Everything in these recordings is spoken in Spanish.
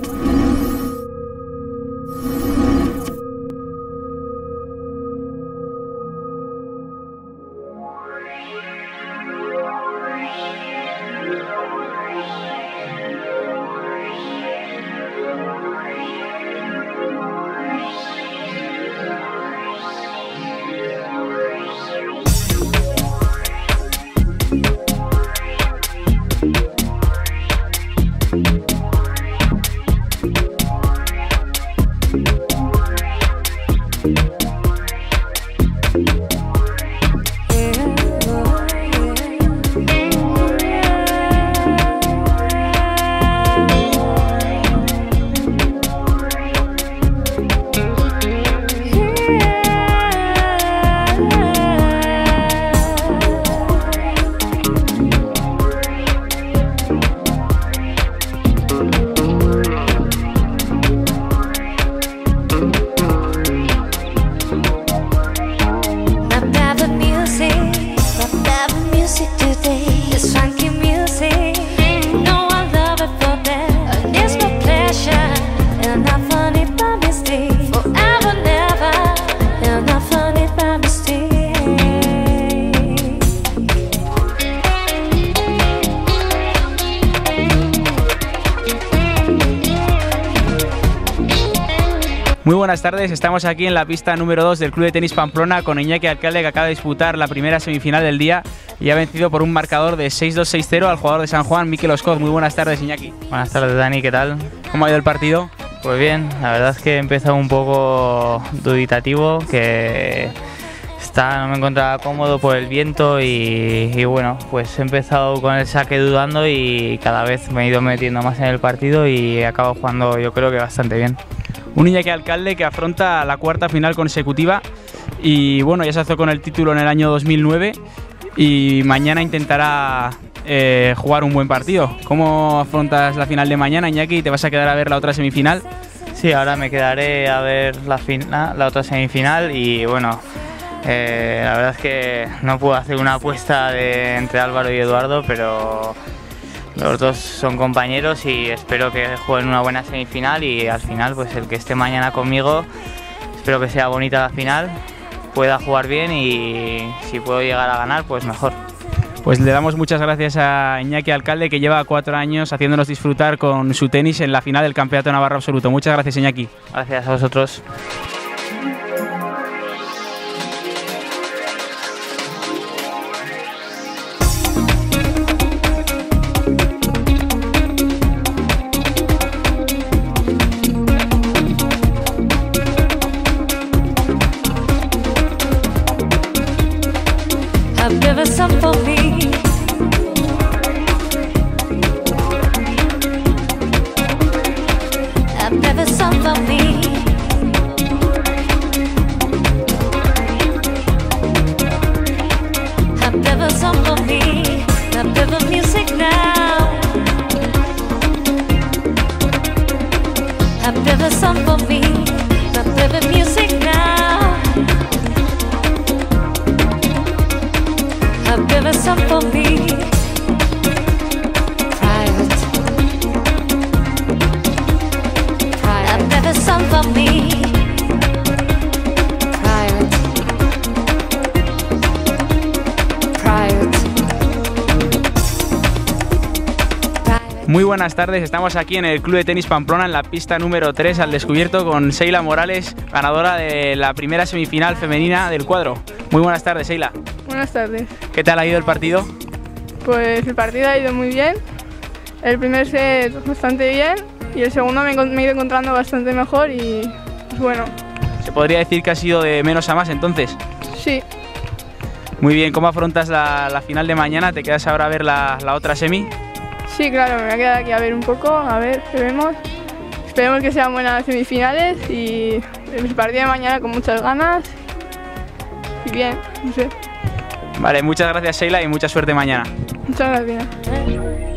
you Muy buenas tardes, estamos aquí en la pista número 2 del Club de Tenis Pamplona con Iñaki Alcalde que acaba de disputar la primera semifinal del día y ha vencido por un marcador de 6-2-6-0 al jugador de San Juan, Mikel Oscoz. Muy buenas tardes, Iñaki. Buenas tardes, Dani, ¿qué tal? ¿Cómo ha ido el partido? Pues bien, la verdad es que he empezado un poco duditativo, que está, no me encontraba cómodo por el viento y, y, bueno, pues he empezado con el saque dudando y cada vez me he ido metiendo más en el partido y he acabado jugando yo creo que bastante bien. Un Iñaki Alcalde que afronta la cuarta final consecutiva y bueno, ya se hizo con el título en el año 2009 y mañana intentará eh, jugar un buen partido. ¿Cómo afrontas la final de mañana, Iñaki? ¿Te vas a quedar a ver la otra semifinal? Sí, ahora me quedaré a ver la, final, la otra semifinal y bueno, eh, la verdad es que no puedo hacer una apuesta entre Álvaro y Eduardo, pero los dos son compañeros y espero que jueguen una buena semifinal y al final pues el que esté mañana conmigo, espero que sea bonita la final, pueda jugar bien y si puedo llegar a ganar pues mejor. Pues le damos muchas gracias a Iñaki Alcalde que lleva cuatro años haciéndonos disfrutar con su tenis en la final del Campeonato Navarro Absoluto. Muchas gracias Iñaki. Gracias a vosotros. I've never sung for me. I've never for me. I've never sung for me. I've never music now. Muy buenas tardes, estamos aquí en el Club de Tenis Pamplona en la pista número 3 al descubierto con Seila Morales, ganadora de la primera semifinal femenina del cuadro. Muy buenas tardes, Seila. Buenas tardes. ¿Qué tal ha ido el partido? Pues el partido ha ido muy bien. El primer set bastante bien y el segundo me, he ido encontrando bastante mejor y pues bueno, Se podría decir que ha sido de menos a más entonces. sí, Muy bien, ¿cómo afrontas la, la final de mañana? ¿Te quedas ahora a ver la, la otra semi? Sí, claro, me voy a quedar aquí a ver un poco, a ver vemos. Esperemos que sean buenas semifinales y el partido de mañana con muchas ganas y bien, no sé, Vale, muchas gracias Seila y mucha suerte mañana. muchas gracias.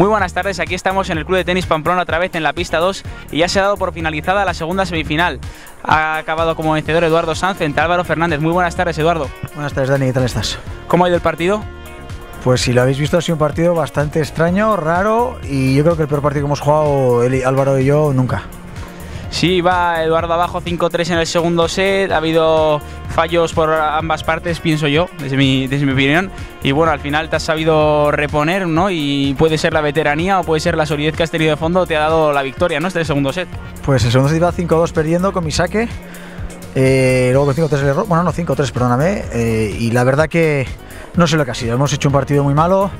Muy buenas tardes, aquí estamos en el Club de Tenis Pamplona otra vez en la pista 2 y ya se ha dado por finalizada la segunda semifinal. Ha acabado como vencedor Eduardo Sanz Álvaro Fernández. Muy buenas tardes, Eduardo. Buenas tardes, Dani, ¿qué tal estás? ¿Cómo ha ido el partido? Pues si lo habéis visto, ha sido un partido bastante extraño, raro y yo creo que el peor partido que hemos jugado Eli- Álvaro y yo nunca. Sí, va Eduardo abajo 5-3 en el segundo set. Ha habido fallos por ambas partes, pienso yo, desde mi, desde mi opinión. Y bueno, al final te has sabido reponer, ¿no? Y puede ser la veteranía o puede ser la solidez que has tenido de fondo, te ha dado la victoria, ¿no? Este segundo set. Pues el segundo set iba 5-2 perdiendo con mi saque. eh, luego con 5-3 el error. Bueno, no, 5-3, perdóname. eh, y la verdad que no sé lo que ha sido. Hemos hecho un partido muy malo.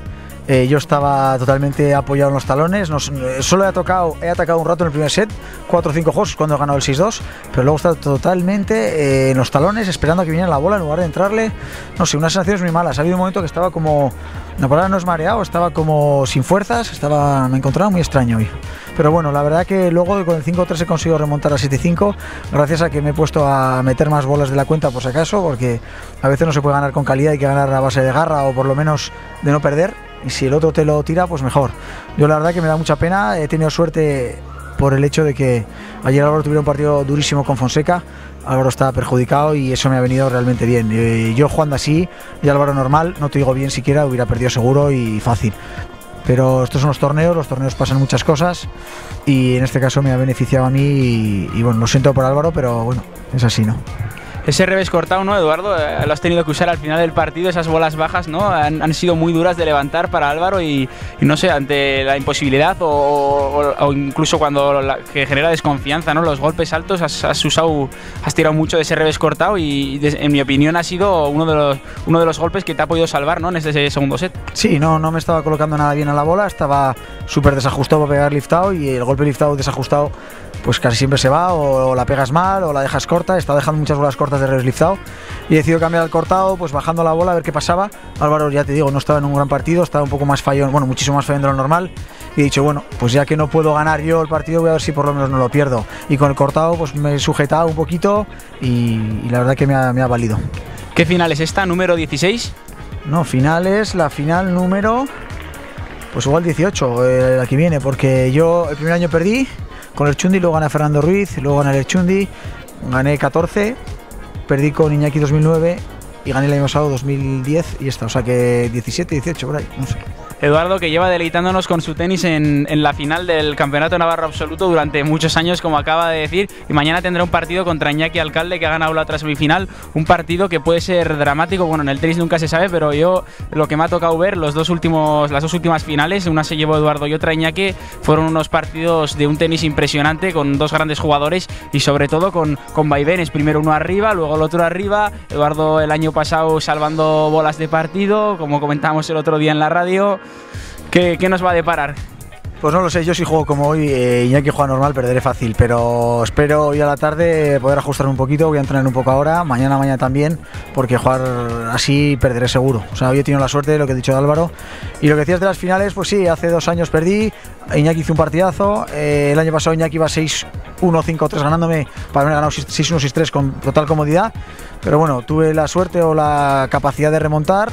Eh, yo estaba totalmente apoyado en los talones. nos- eh, solo he atacado, he atacado un rato en el primer set, 4 o 5 juegos cuando he ganado el 6-2. Pero luego he estado totalmente eh, en los talones, esperando a que viniera la bola en lugar de entrarle. No sé, unas sensaciones muy malas. Ha habido un momento que estaba como. La palabra no es mareado, estaba como sin fuerzas. Estaba, me encontraba muy extraño hoy. Pero bueno, la verdad que luego con el 5-3 he conseguido remontar a 7-5, gracias a que me he puesto a meter más bolas de la cuenta por si acaso, porque a veces no se puede ganar con calidad, hay que ganar a base de garra o por lo menos de no perder. Y si el otro te lo tira, pues mejor. Yo la verdad que me da mucha pena, he tenido suerte por el hecho de que ayer Álvaro tuviera un partido durísimo con Fonseca. Álvaro está perjudicado y eso me ha venido realmente bien. Eh, Yo jugando así y Álvaro normal, no te digo bien siquiera, hubiera perdido seguro y fácil. Pero estos son los torneos, los torneos pasan muchas cosas y en este caso me ha beneficiado a mí y, y bueno, lo siento por Álvaro, pero bueno, es así, ¿no? Ese revés cortado, ¿no, Eduardo? Eh, lo has tenido que usar al final del partido, esas bolas bajas, ¿no? Han, sido muy duras de levantar para Álvaro y, no sé, ante la imposibilidad o, incluso cuando que genera desconfianza, ¿no? Los golpes altos, has, has usado, has tirado mucho de ese revés cortado y, en mi opinión ha sido uno de los, uno de los golpes que te ha podido salvar, ¿no? En este segundo set. Sí, no, no me estaba colocando nada bien a la bola, estaba súper desajustado para pegar liftado y el golpe liftado desajustado pues casi siempre se va o, o la pegas mal o la dejas corta, estaba dejando muchas bolas cortas de revés liftado y he decidido cambiar al cortado, pues bajando la bola a ver qué pasaba. Álvaro, ya te digo, no estaba en un gran partido, estaba un poco más fallón, bueno, muchísimo más fallón de lo normal y he dicho, bueno, pues ya que no puedo ganar yo el partido, voy a ver si por lo menos no lo pierdo. Y con el cortado pues me he sujetado un poquito y, y la verdad que me ha, me ha valido. ¿Qué final es esta? ¿Número 16? No, final es la final número. Pues igual 18, eh, la que viene, porque yo el primer año perdí con el Chundi, luego gané a Fernando Ruiz, luego gané el Chundi, gané 14, perdí con Iñaki 2009 y gané el año pasado 2010 y esta, o sea que 17, 18, por ahí, no sé. Eduardo, que lleva deleitándonos con su tenis en, la final del Campeonato Navarro Absoluto durante muchos años, como acaba de decir, y mañana tendrá un partido contra Iñaki Alcalde, que ha ganado la otra semifinal, un partido que puede ser dramático, bueno, en el tenis nunca se sabe, pero yo lo que me ha tocado ver, los dos últimos, las dos últimas finales, una se llevó Eduardo y otra Iñaki, fueron unos partidos de un tenis impresionante, con dos grandes jugadores y sobre todo con, con vaivenes, primero uno arriba, luego el otro arriba, Eduardo el año pasado salvando bolas de partido, como comentábamos el otro día en la radio. ¿Qué, qué nos va a deparar? Pues no lo sé, yo si juego como hoy, eh, Iñaki juega normal, perderé fácil, pero espero hoy a la tarde poder ajustarme un poquito, voy a entrenar un poco ahora, mañana, mañana también, porque jugar así perderé seguro. O sea, hoy he tenido la suerte de lo que he dicho de Álvaro. Y lo que decías de las finales, pues sí, hace dos años perdí, Iñaki hizo un partidazo, eh, el año pasado Iñaki iba 6-1, 5-3 ganándome, para haber ganado 6-1, 6-3 con total comodidad, pero bueno, tuve la suerte o la capacidad de remontar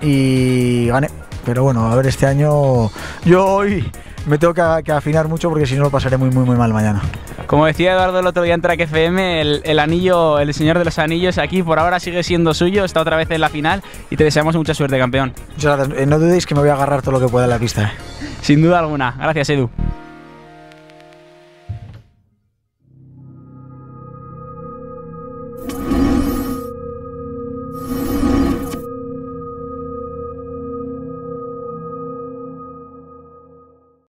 y gané. Pero bueno, a ver, este año yo hoy me tengo que, que afinar mucho porque si no lo pasaré muy, muy, muy mal mañana. Como decía Eduardo el otro día en Track FM, el, el anillo, el señor de los anillos aquí por ahora sigue siendo suyo, está otra vez en la final y te deseamos mucha suerte, campeón. Muchas gracias. Eh, no dudéis que me voy a agarrar todo lo que pueda en la pista. eh. Sin duda alguna. Gracias, Edu.